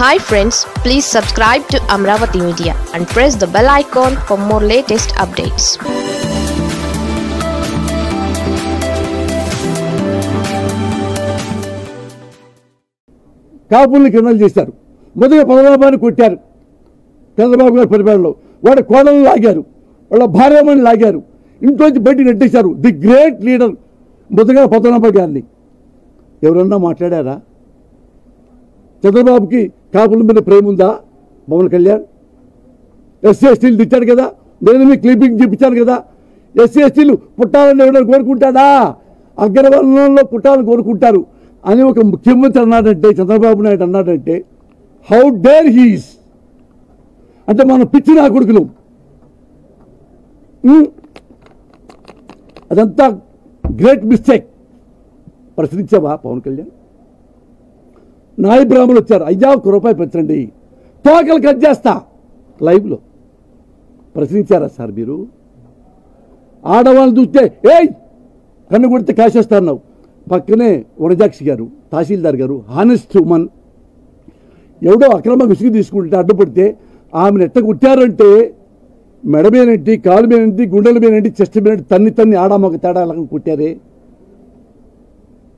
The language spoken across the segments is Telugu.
Hi friends please subscribe to Amaravati media and press the bell icon for more latest updates కాపుల్ని కిందలు చేశారు. మొదటి పదనాభాన్ని కొట్టారు. చంద్రబాబు గారి పరిపాలనలో వాడి కోడలు లాగారు. వాళ్ళ భార్యమని లాగారు. ఇంట్లోంచి బయటికి నెట్టేశారు. ది గ్రేట్ లీడర్ ముద్దగా పద్మనాభ గారిని. ఎవరన్నా మాట్లాడారా? చంద్రబాబుకి కాపుల మీద ప్రేమ ఉందా? పవన్ కళ్యాణ్? ఎస్సీ ఎస్టీలు తెచ్చాడు కదా? నేను మీ క్లిప్పింగ్ చూపించాను కదా? ఎస్సీ ఎస్టీలు పుట్టాలని ఎవరైనా కోరుకుంటాడా? అగ్రవర్ణంలో పుట్టాలని కోరుకుంటారు. అని ఒక ముఖ్యమంత్రి అన్నాడంటే చంద్రబాబు నాయుడు అన్నాడంటే హౌ డేర్ హీస్ అంటే మనం పిచ్చి నా కొడుకులు. అదంతా గ్రేట్ మిస్టేక్ ప్రశ్నించావా పవన్ కళ్యాణ్? నాయ బ్రాహ్మణులు వచ్చారు. అయ్యా ఒక రూపాయి పెంచండి తోకలు కట్ చేస్తా. లైవ్లో ప్రశ్నించారా సార్ మీరు? ఆడవాళ్ళు చూస్తే ఏయ్ కన్ను కొడితే కాసేస్తా అన్నావు పక్కనే వనజాక్షి గారు తహసీల్దార్ గారు హానెస్ట్ ఉమన్. ఎవడో అక్రమ విసుగు తీసుకుంటే అడ్డుపడితే ఆమెను ఎట్ట కొట్టారంటే మెడ మీదేంటి కాలు మీదేంటి గుండెల మీదేంటి చెస్ట్ మీనంటి తన్ని తన్ని ఆడామొక తేడా అలా కుట్టారే.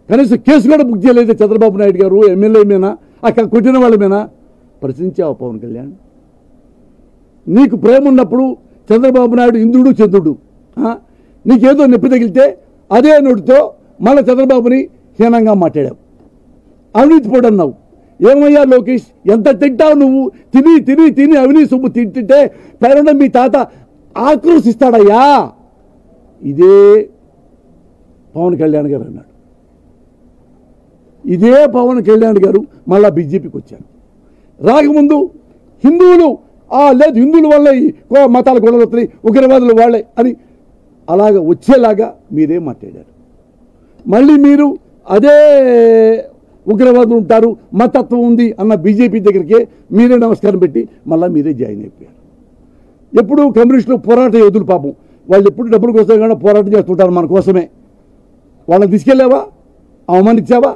కనీసం కేసు కూడా బుక్ చేయలేదు చంద్రబాబు నాయుడు గారు ఎమ్మెల్యే మీనా అక్కడ కొట్టిన వాళ్ళ మీద ప్రశ్నించావు పవన్ కళ్యాణ్. నీకు ప్రేమ ఉన్నప్పుడు చంద్రబాబు నాయుడు ఇంద్రుడు చంద్రుడు. నీకేదో నొప్పి తగిలితే అదే నోటితో మళ్ళీ చంద్రబాబుని హీనంగా మాట్లాడావు. అవినీతి పోడన్నావు. ఏమయ్యా లోకేష్ ఎంత తింటావు నువ్వు? తిని తిని తిని అవినీతి సొమ్ము తింటుంటే పేరున్న మీ తాత ఆక్రోశిస్తాడయ్యా. ఇదే పవన్ కళ్యాణ్ గారు అన్నాడు. ఇదే పవన్ కళ్యాణ్ గారు మళ్ళా బీజేపీకి వచ్చారు. రాకముందు హిందువులు ఆ లేదు హిందువుల వల్ల కో- మతాల గొడవలు వస్తున్నాయి ఉగ్రవాదులు వాళ్ళే అని అలాగ వచ్చేలాగా మీరే మాట్లాడారు. మళ్ళీ మీరు అదే ఉగ్రవాదులు ఉంటారు మతత్వం ఉంది అన్న బీజేపీ దగ్గరికి మీరే నమస్కారం పెట్టి మళ్ళీ మీరే జాయిన్ అయిపోయారు. ఎప్పుడు కమ్యూనిస్టులు పోరాట యోధులు పాపం. వాళ్ళు ఎప్పుడు డబ్బుల కోసం కూడా పోరాటం చేస్తుంటారు మన కోసమే. వాళ్ళని తీసుకెళ్ళావా? అవమానించావా?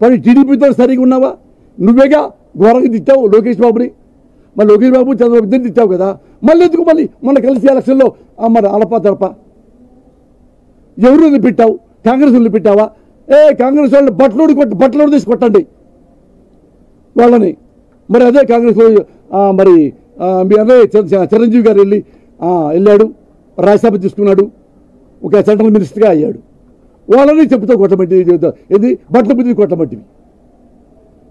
మరి టీడీపీతో సరిగా ఉన్నావా? నువ్వేగా ఘోరంగా తిట్టావు లోకేష్ బాబుని? మరి లోకేష్ బాబు చంద్రబాబు ఇద్దరు తిట్టావు కదా? మళ్ళీ ఎందుకు మళ్ళీ? మొన్న కలిసి ఎలక్షన్లో మరి అలపా తడప ఎవరు పెట్టావు? కాంగ్రెస్ వాళ్ళు పెట్టావా? ఏ కాంగ్రెస్ వాళ్ళు బట్టలోడు కొట్టి బట్టలోడు తీసి కొట్టండి. వాళ్ళని. మరి అదే కాంగ్రెస్లో మరి మీ అదే చిరంజీవి గారు వెళ్ళి వెళ్ళాడు. రాజ్యసభ తీసుకున్నాడు. ఒక సెంట్రల్ మినిస్టర్గా అయ్యాడు. వాళ్ళని చెప్పుతో కొట్టమట్టి ఇది బట్టల బుద్ధి కొట్టమట్టివి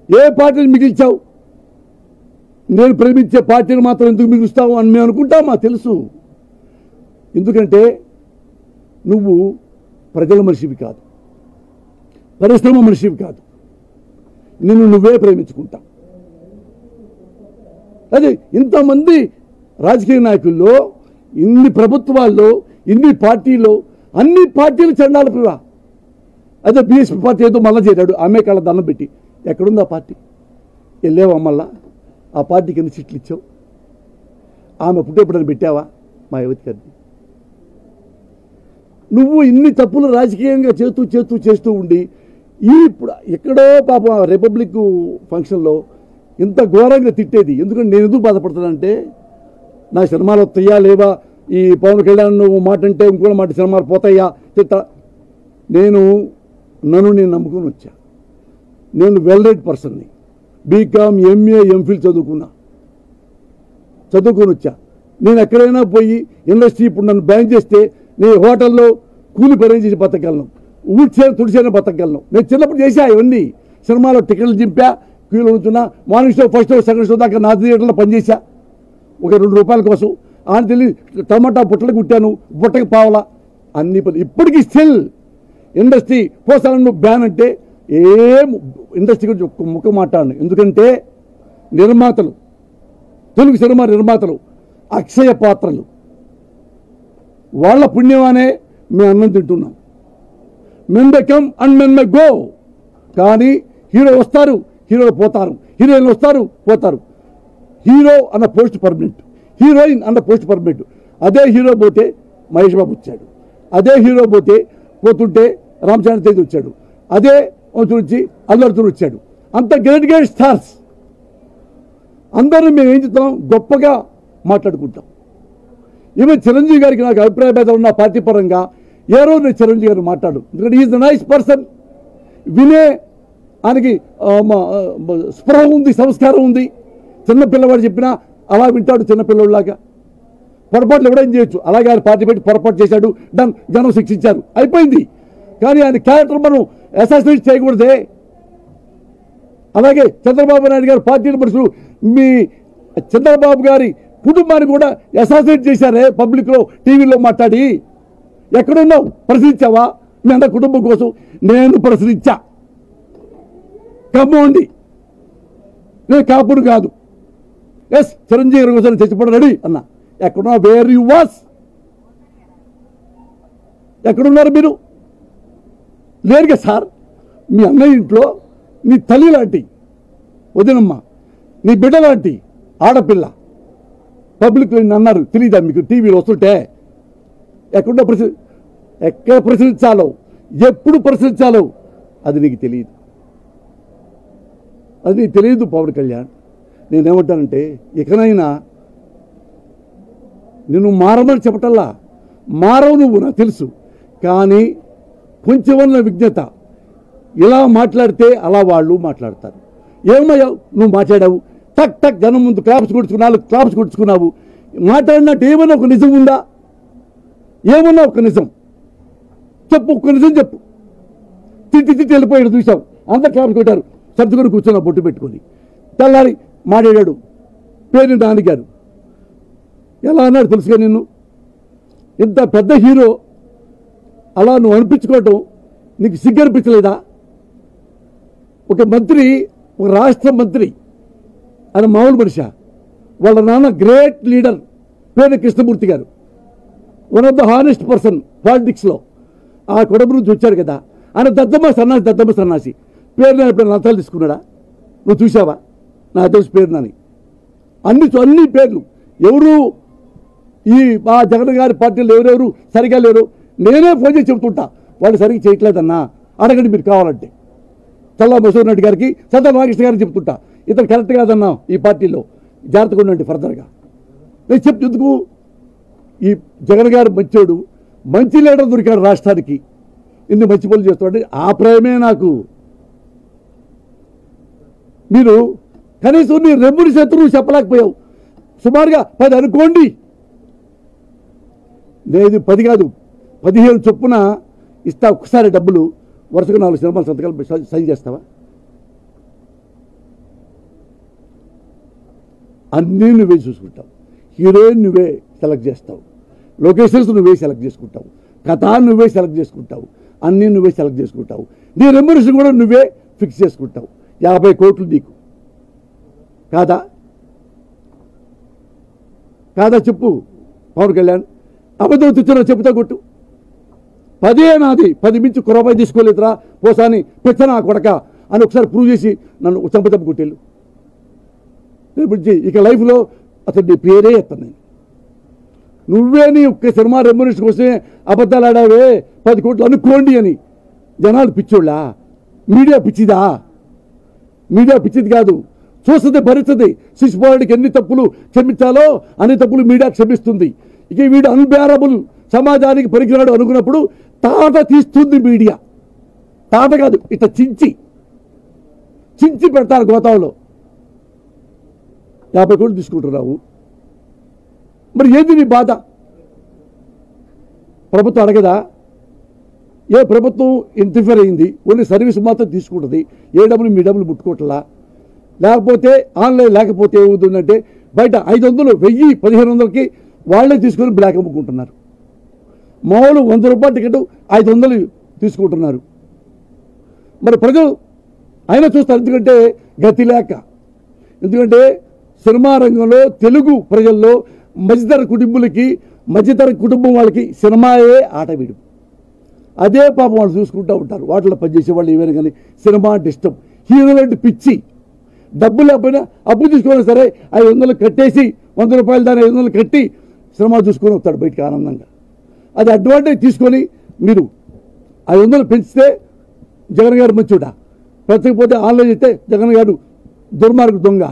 ఏ పార్టీని మిగిల్చావు? నేను ప్రేమించే పార్టీని మాత్రం ఎందుకు మిగులుస్తావు అని మేము అనుకుంటాం మాకు తెలుసు. ఎందుకంటే నువ్వు ప్రజల మనిషివి కాదు. పరిశ్రమ మనిషివి కాదు. నిన్ను నువ్వే ప్రేమించుకుంటా అదే ఇంతమంది రాజకీయ నాయకుల్లో ఇన్ని ప్రభుత్వాల్లో ఇన్ని పార్టీలో అన్ని పార్టీలు చండాలి పిల్ల అదే బీఎస్పీ పార్టీ ఏదో మళ్ళీ చేరాడు. ఆమె కాళ్ళ దండం పెట్టి. ఎక్కడుంది ఆ పార్టీ? వెళ్ళావా మళ్ళా? ఆ పార్టీ కింద సీట్లు ఇచ్చావు? ఆమె పుట్టేపుడని పెట్టావా? మా యువతి గారిని నువ్వు ఇన్ని తప్పులు రాజకీయంగా చేస్తూ చేస్తూ చేస్తూ ఉండి ఈ ఇప్పుడు ఎక్కడో పాప రిపబ్లిక్ ఫంక్షన్లో ఇంత ఘోరంగా తిట్టేది. ఎందుకంటే నేను ఎందుకు బాధపడుతున్నానంటే నా సినిమాలు వస్తాయా లేవా? ఈ పవన్ కళ్యాణ్ నువ్వు మాట అంటే ఇంకో మాట సినిమాలు పోతాయా? తిట్ట. నేను నన్ను నేను నమ్ముకొని వచ్చా. నేను వెల్ రెడ్ పర్సన్ని బీకామ్ ఎంఏ ఎంఫిల్ చదువుకున్నా. చదువుకొని వచ్చా. నేను ఎక్కడైనా పోయి ఇండస్ట్రీ ఇప్పుడు నన్ను బ్యాన్ చేస్తే నేను హోటల్లో కూలి పని చేసి బతకగలను. ఊడ్చేన తుడిచేన బతకగలను. నేను చిన్నప్పుడు చేశా ఇవన్నీ. సినిమాలో టికెట్లు చింపా క్యూలో ఉంటున్నా morning show first show second show దాకా నా థియేటర్లో పనిచేసా ఒక రెండు రూపాయల కోసం. ఆయన తెలియ టమాటా బుట్టలు కుట్టాను. బుట్టకి పావలా. అన్ని పని ఇప్పటికీ స్టిల్ ఇండస్ట్రీ పోసాలను నువ్వు బ్యాన్ అంటే ఏం ఇండస్ట్రీ గురించి ఒక్క ముఖం మాట్లాడను. ఎందుకంటే నిర్మాతలు తెలుగు సినిమా నిర్మాతలు అక్షయ పాత్రలు వాళ్ళ పుణ్యమానే మేము అన్నం తింటున్నాం. Men may come and men may go. కానీ హీరో వస్తారు హీరోలు పోతారు హీరోయిన్లు వస్తారు పోతారు. హీరో అన్న పోస్ట్ పర్మనెంట్ హీరోయిన్ అన్న పోస్ట్ పర్మనెంట్. అదే హీరో పోతే మహేష్ బాబు వచ్చాడు. అదే హీరో పోతే పోతుంటే రామచంద్ర తేజ్ వచ్చాడు. అదే వచ్చి అల్లు అర్జున్ వచ్చాడు. అంత గ్రేట్ గ్రేట్ స్టార్స్ అందరూ మేము ఏం చెప్తాం గొప్పగా మాట్లాడుకుంటాం. ఈవెన్ చిరంజీవి గారికి నాకు అభిప్రాయ భేదం ఉన్న పార్టీ పరంగా ఏ రోజు నేను చిరంజీవి గారు మాట్లాడు ఎందుకంటే ఈజ్ ద నైస్ పర్సన్ వినే ఆయనకి స్పృహ ఉంది సంస్కారం ఉంది. చిన్నపిల్లవాడు చెప్పినా అలా వింటాడు చిన్నపిల్లవాడిలాగా పొరపాట్లు ఎవడైనా చేయొచ్చు? అలాగే ఆయన పార్టీ పెట్టి పొరపాటు చేశాడు డన్ జనం శిక్షించారు. అయిపోయింది. కానీ ఆయన క్యారెక్టర్ మనం అసాసినేట్ చేయకూడదే. అలాగే చంద్రబాబు నాయుడు గారు పార్టీ మనుషులు మీ చంద్రబాబు గారి కుటుంబాన్ని కూడా అసాసినేట్ చేశారే పబ్లిక్లో టీవీలో మాట్లాడి. ఎక్కడున్నావు? ప్రశ్నించావా? మీ అంత కుటుంబం కోసం నేను ప్రశ్నించా. కమ్మండి నేను కాపుడు కాదు. ఎస్ చిరంజీవి గారి కోసం చచ్చిపోవడం రెడీ అన్న. ఎక్కడున్నా వేర్ యు వాస్ ఎక్కడున్నారు మీరు? లేరుగా సార్ మీ అన్నయ్య ఇంట్లో నీ తల్లి లాంటి వదినమ్మ నీ బిడ్డ లాంటి ఆడపిల్ల. పబ్లిక్ అన్నారు తెలియదా మీకు? టీవీలో వస్తుంటే. ఎక్కడున్నా ప్రశ్న ఎక్కడ ప్రశ్నించాలో ఎప్పుడు ప్రశ్నించాలో అది నీకు తెలియదు. అది నీకు తెలియదు పవన్ కళ్యాణ్. నేనేమంటానంటే ఇకనైనా నిన్ను మారమని చెప్పటల్లా? మారవు నువ్వు నాకు తెలుసు. కానీ కొంచెమన్న విజ్ఞత. ఇలా మాట్లాడితే అలా వాళ్ళు మాట్లాడతారు. ఏమయ్యావు నువ్వు మాట్లాడావు? టక్ టక్ జనం ముందు క్లాప్స్ కొడుచుకున్నావు క్లాప్స్ కొడుచుకున్నావు. మాట్లాడినట్టు ఏమన్నా ఒక నిజం ఉందా? ఏమన్నా ఒక నిజం? చెప్పు ఒక్క నిజం చెప్పు. తిట్టి తిట్టి వెళ్ళిపోయాడు చూసావు అంతా క్లాప్స్ కొట్టారు. సర్దుకొని కూర్చున్నా బొట్టు పెట్టుకొని. తెల్లారి మాట్లాడాడు. పేరు నాన్నగారు ఎలా అన్నాడు తెలుసుగా నిన్ను? ఇంత పెద్ద హీరో అలా నువ్వు అనిపించుకోవటం నీకు సిగ్గు అనిపించలేదా? ఒక మంత్రి ఒక రాష్ట్ర మంత్రి ఆయన మామూలు మనిషి. వాళ్ళ నాన్న గ్రేట్ లీడర్ పేరు Krishnamurthy garu. One of the honest person పాలిటిక్స్లో ఆ కొడుకు నుంచి వచ్చాడు కదా. ఆయన దద్దమ్మ సన్నాసి దద్దమ్మ సన్నాసి. పేరు నేను ఎప్పుడైనా లంచాలు తీసుకున్నాడా? నువ్వు చూసావా నా తెలుసు పేరు నాని. అన్ని అన్ని పేర్లు. ఎవరు ఈ మా జగన్ గారి పార్టీలు ఎవరెవరు సరిగా లేరు? నేనే ఫోన్ చేసి చెబుతుంటా. వాళ్ళు సరిగ్గా చేయట్లేదన్నా అడగండి మీరు కావాలంటే. చల్లా మసూర్ రెడ్డి గారికి సత్తా నాగేశ్వర గారికి చెప్తుంటా ఇతను కరెక్ట్ కాదన్నా ఈ పార్టీలో. జాగ్రత్తగా ఉండండి ఫర్దర్గా. నేను చెప్తే ఎందుకు? ఈ జగన్ గారు మంచోడు మంచి లీడర్ దొరికాడు రాష్ట్రానికి. ఇన్ని మంచి పనులు చేస్తాడు ఆ ప్రేమే నాకు. మీరు కనీసం నీ రెమ్ముని శత్రువు చెప్పలేకపోయావు. సుమారుగా పది అనుకోండి. లేదు పది కాదు పదిహేను చొప్పున ఇస్తా ఒక్కసారి డబ్బులు వరుసగా నాలుగు సినిమాలు సంతకాలు సైన్ చేస్తావా? అన్నీ నువ్వే చూసుకుంటావు. హీరోయిన్ నువ్వే సెలెక్ట్ చేస్తావు. లొకేషన్స్ నువ్వే సెలెక్ట్ చేసుకుంటావు. కథ నువ్వే సెలెక్ట్ చేసుకుంటావు. అన్నీ నువ్వే సెలెక్ట్ చేసుకుంటావు. నీ రెమ్యూరేషన్ కూడా నువ్వే ఫిక్స్ చేసుకుంటావు. యాభై కోట్లు నీకు. కాదా? కాదా చెప్పు పవన్ కళ్యాణ్? అబద్ధం తెచ్చిన చెబుతా కొట్టు. పదే నాది పది మించి కురబాయి తీసుకోలేదురా పోసాని పెచ్చనా కొడక అని ఒకసారి ప్రూవ్ చేసి నన్ను చంపచంప కొట్టేళ్ళు. రేపు ఇక లైఫ్లో అతను పేరే ఎత్తాను నేను. నువ్వే నీ ఒక్క సినిమా రెమ్యూనేషన్ కోసమే అబద్ధాలు ఆడావే పది కోట్లు అనుకోండి అని. జనాలు పిచ్చోళ్ళా? మీడియా పిచ్చిదా? మీడియా పిచ్చిది కాదు. చూస్తుంది భరిస్తుంది. శిశుపాలుడికి ఎన్ని తప్పులు క్షమించాలో అన్ని తప్పులు మీడియా క్షమిస్తుంది. ఇక వీడు అన్బేరబుల్ సమాజానికి పనికిరాడు అనుకున్నప్పుడు తాట తీస్తుంది మీడియా. తాట కాదు ఇట్లా చించి. చించి పెడతారు గోతాంలో యాభై కోట్లు తీసుకుంటున్నావు. మరి ఏంది నీ బాధ? ప్రభుత్వం అడగదా? ఏ ప్రభుత్వం ఇంటర్ఫియర్ అయింది? ఓన్లీ సర్వీస్ మాత్రం తీసుకుంటుంది. ఏ డబ్బులు మీ డబ్బులు ముట్టుకోవట్లా? లేకపోతే ఆన్లైన్ లేకపోతే ఏమవుతుందంటే బయట ఐదు వందలు వెయ్యి పదిహేను వందలకి వాళ్ళే తీసుకొని బ్లాక్ అమ్ముకుంటున్నారు మామూలు వంద రూపాయల టికెట్ ఐదు వందలు తీసుకుంటున్నారు. మరి ప్రజలు అయినా చూస్తారు ఎందుకంటే గతి లేక. ఎందుకంటే సినిమా రంగంలో తెలుగు ప్రజల్లో మధ్యతర కుటుంబులకి మధ్యతర కుటుంబం వాళ్ళకి సినిమాయే ఆట వీడు. అదే పాపం వాళ్ళు చూసుకుంటూ ఉంటారు. వాటిలో పనిచేసే వాళ్ళు ఏమైనా కానీ సినిమా అంటే ఇష్టం. హీరోలు అంటే పిచ్చి. డబ్బు లేకపోయినా అప్పు తీసుకొని సరే ఐదు వందలు కట్టేసి వంద రూపాయలు దాని ఐదు వందలు కట్టి సినిమా చూసుకొని వస్తాడు బయటికి ఆనందంగా. అది అడ్వాంటేజ్ తీసుకొని మీరు ఐదు వందలు పెంచితే జగన్ గారు మంచిడా? ప్రత్యేకపోతే ఆన్లైన్ చేస్తే జగన్ గారు దుర్మార్గు దొంగ.